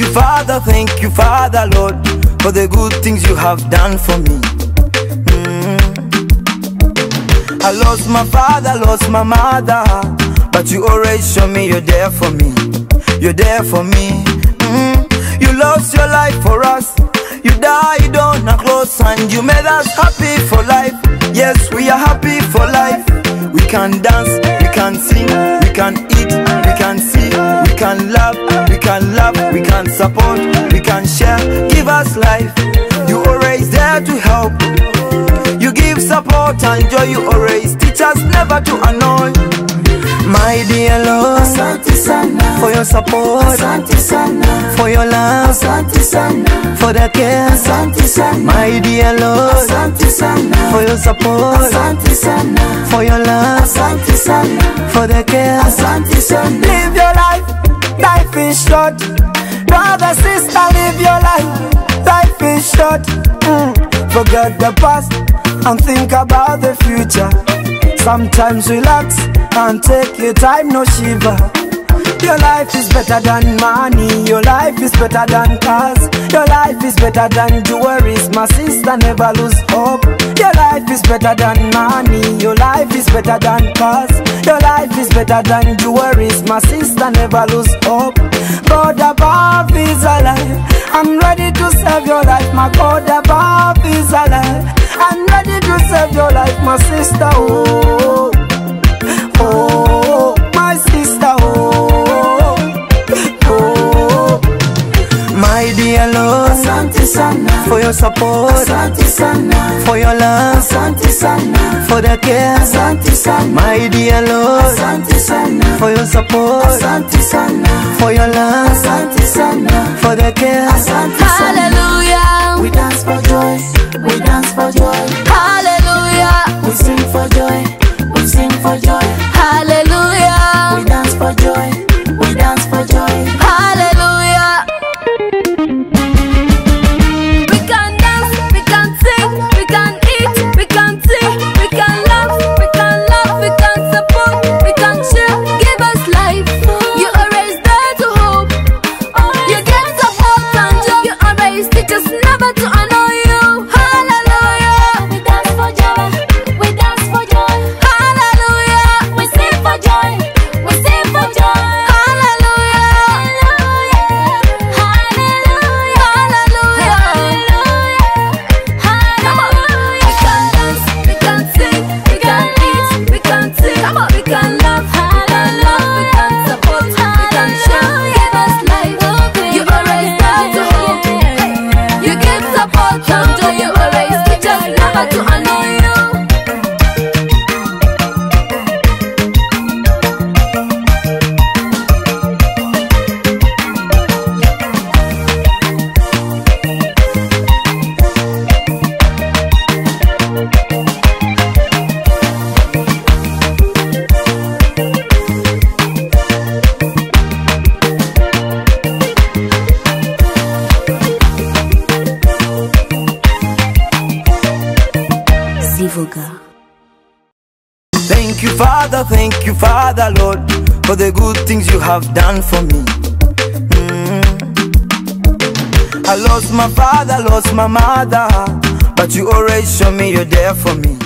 Father, thank you, Father, Lord, for the good things you have done for me. Mm. I lost my father, lost my mother, but you always show me you're there for me. You're there for me. Mm. You lost your life for us. You died on a cross and you made us happy for life. Yes, we are happy for life. We can dance, we can sing, we can eat, we can see, we can love, can love, we can support, we can share. Give us life. You always there to help. You give support and joy. You always teach us never to annoy. My dear Lord, Asante sana, for your support, asante sana, for your love, asante sana, for the care. asante sana, My dear Lord, asante sana, for your support, asante sana, for your love, asante sana, for the care. asante sana. Live your life, life is short. Brother, sister, live your life, life is short. Mm. Forget the past and think about the future. Sometimes relax and take your time, no shiver. Your life is better than money, your life is better than cars, your life is better than jewelries. My sister, never lose hope. Your life is better than money, your life is better than cars, your life is better than jewelries. My sister, never lose hope. God above is alive. I'm ready to save your life, my God my dear Lord, Asante sana, for your support, asante sana, for your love, asante sana, for the care. asante sana, My dear Lord, asante sana, for your support, asante sana, for your love, asante sana, for the care. asante Thank you, Father, thank you, Father, Lord, for the good things you have done for me. Mm. I lost my father, lost my mother, but you always show me you're there for me.